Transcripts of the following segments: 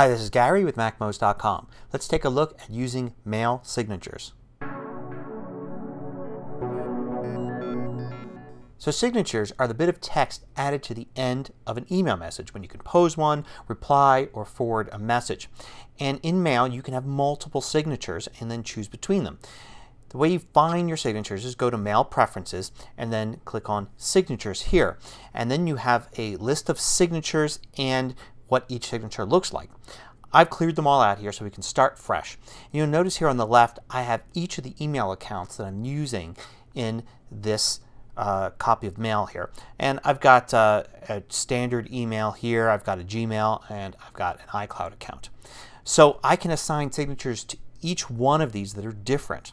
Hi, this is Gary with MacMost.com. Let's take a look at using mail signatures. So signatures are the bit of text added to the end of an email message when you compose one, reply, or forward a message. And in mail you can have multiple signatures and then choose between them. The way you find your signatures is go to Mail Preferences and then click on Signatures here. And then you have a list of signatures and what each signature looks like. I've cleared them all out here so we can start fresh. You'll notice here on the left I have each of the email accounts that I'm using in this uh, copy of mail here. And I've got uh, a standard email here, I've got a Gmail, and I've got an iCloud account. So I can assign signatures to each one of these that are different.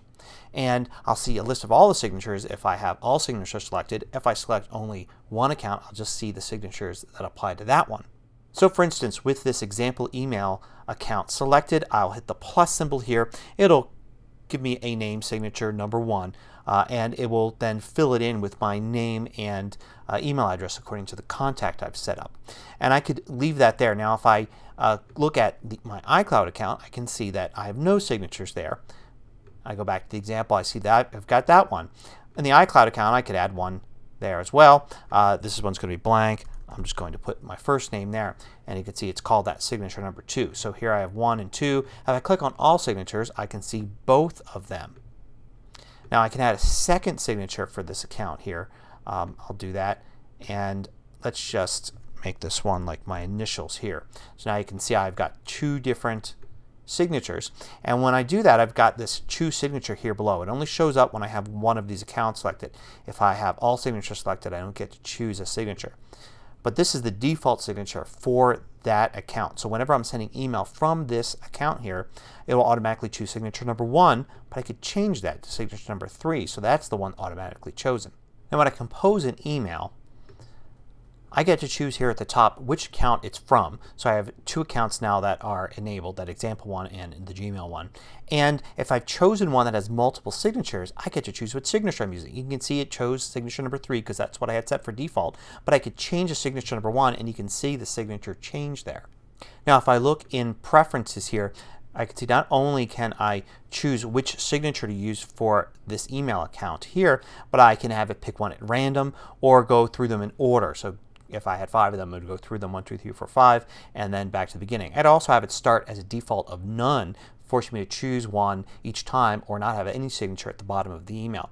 And I'll see a list of all the signatures if I have all signatures selected. If I select only one account I'll just see the signatures that apply to that one. So for instance with this example email account selected I'll hit the plus symbol here. It'll give me a name signature number one uh, and it will then fill it in with my name and uh, email address according to the contact I've set up. And I could leave that there. Now if I uh, look at the, my iCloud account I can see that I have no signatures there. I go back to the example I see that I've got that one. In the iCloud account I could add one there as well. Uh, this one's going to be blank. I'm just going to put my first name there and you can see it's called that signature number 2. So here I have 1 and 2. If I click on all signatures I can see both of them. Now I can add a second signature for this account here. Um, I'll do that and let's just make this one like my initials here. So now you can see I've got two different signatures. And when I do that I've got this choose signature here below. It only shows up when I have one of these accounts selected. If I have all signatures selected I don't get to choose a signature. But this is the default signature for that account. So whenever I'm sending email from this account here it will automatically choose signature number 1 but I could change that to signature number 3 so that's the one automatically chosen. Now when I compose an email I get to choose here at the top which account it's from. So I have two accounts now that are enabled, that example one and the Gmail one. And if I've chosen one that has multiple signatures, I get to choose what signature I'm using. You can see it chose signature number three because that's what I had set for default. But I could change the signature number one and you can see the signature change there. Now if I look in preferences here, I can see not only can I choose which signature to use for this email account here, but I can have it pick one at random or go through them in order. So if I had five of them, it would go through them one, two, three, four, five, and then back to the beginning. I'd also have it start as a default of none, forcing me to choose one each time or not have any signature at the bottom of the email.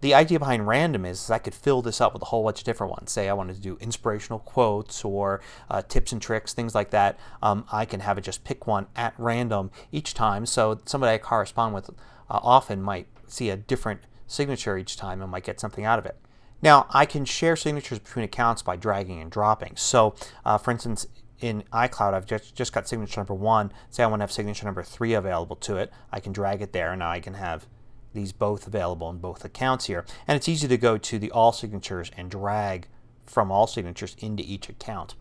The idea behind random is, is I could fill this up with a whole bunch of different ones. Say I wanted to do inspirational quotes or uh, tips and tricks, things like that. Um, I can have it just pick one at random each time so somebody I correspond with uh, often might see a different signature each time and might get something out of it. Now I can share signatures between accounts by dragging and dropping. So uh, for instance in iCloud I've just, just got signature number 1. Say I want to have signature number 3 available to it. I can drag it there and now I can have these both available in both accounts here. And it's easy to go to the all signatures and drag from all signatures into each account.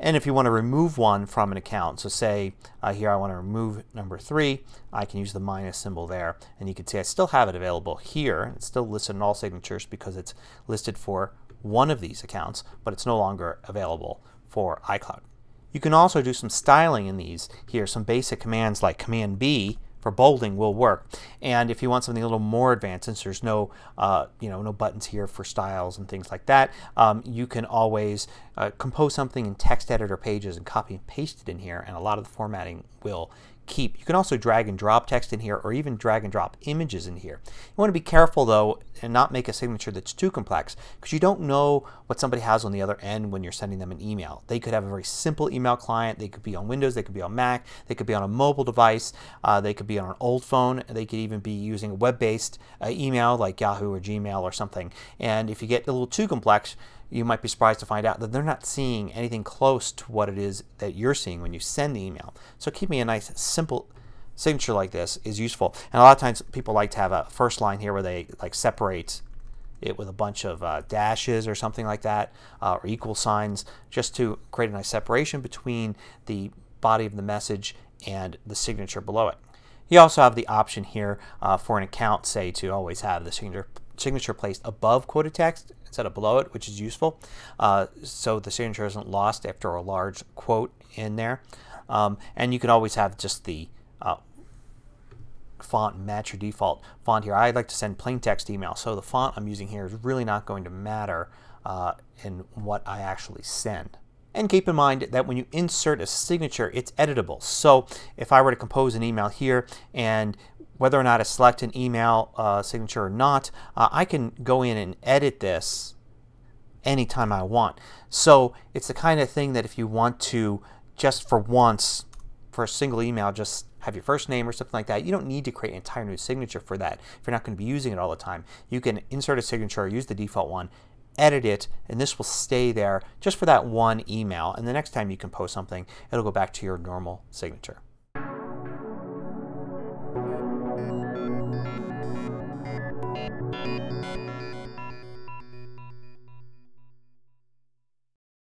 And if you want to remove one from an account, so say uh, here I want to remove number 3, I can use the minus symbol there. And you can see I still have it available here. It's still listed in all signatures because it's listed for one of these accounts, but it's no longer available for iCloud. You can also do some styling in these here. Some basic commands like Command B for bolding will work. And if you want something a little more advanced, since there's no, uh, you know, no buttons here for styles and things like that, um, you can always uh, compose something in TextEdit or Pages and copy and paste it in here and a lot of the formatting will keep. You can also drag and drop text in here or even drag and drop images in here. You want to be careful though and not make a signature that's too complex because you don't know what somebody has on the other end when you're sending them an email. They could have a very simple email client. They could be on Windows. They could be on Mac. They could be on a mobile device. Uh, they could be on an old phone. They could even be using a web-based uh, email like Yahoo or Gmail or something. And if you get a little too complex you might be surprised to find out that they're not seeing anything close to what it is that you're seeing when you send the email. So keeping a nice simple signature like this is useful. And a lot of times people like to have a first line here where they like separate it with a bunch of uh, dashes or something like that uh, or equal signs just to create a nice separation between the body of the message and the signature below it. You also have the option here uh, for an account say to always have the signature, signature placed above quoted text instead of below it, which is useful. Uh, so the signature isn't lost after a large quote in there. Um, and you can always have just the uh, font match your default font here. I like to send plain text email so the font I'm using here is really not going to matter uh, in what I actually send. And keep in mind that when you insert a signature it's editable. So if I were to compose an email here and whether or not I select an email uh, signature or not uh, I can go in and edit this anytime I want. So it's the kind of thing that if you want to just for once for a single email just have your first name or something like that. You don't need to create an entire new signature for that if you're not going to be using it all the time. You can insert a signature use the default one edit it and this will stay there just for that one email and the next time you compose something it'll go back to your normal signature.